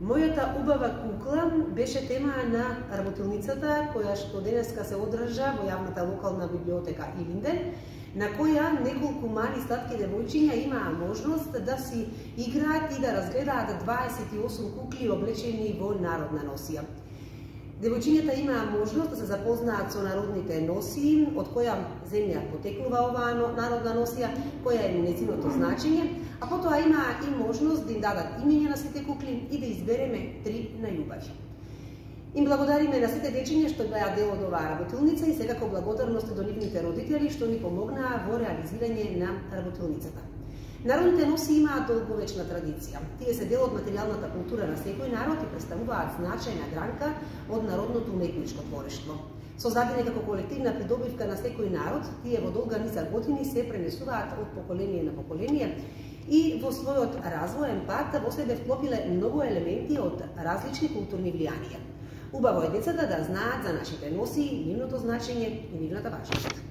Мојата убава кукла беше тема на работилницата која што денеска се одржа во јавната локална библиотека Илинден, на која неколку мали сладки девојчиња имаа можност да си играат и да разгледаат 28 кукли облечени во народна носија. Девојчињата имаа можност да се запознаат со народните носии, од која земја потекнува оваа народна носија, која е незиното значење, а потоа имаа и можност да им дадат имење на сите кукли и да избереме три најубави. Им благодариме на сите дечиња што беа дел од оваа работилница и секако благодарност до нивните родители што ни помогнаа во реализирање на работилницата. Народните носи имаат долговечна традиција. Тие се дел од материјалната култура на секој народ и представуваат значајна гранка од народното уметничко творештво. Создадени како колективна придобивка на секој народ, тие во долга низа години се пренесуваат од поколение на поколение и во својот развоен пат во себе вклопиле многу елементи од различни културни влијанија. Убаво е децата да знаат за нашите носи, нивното значење и нивната важност.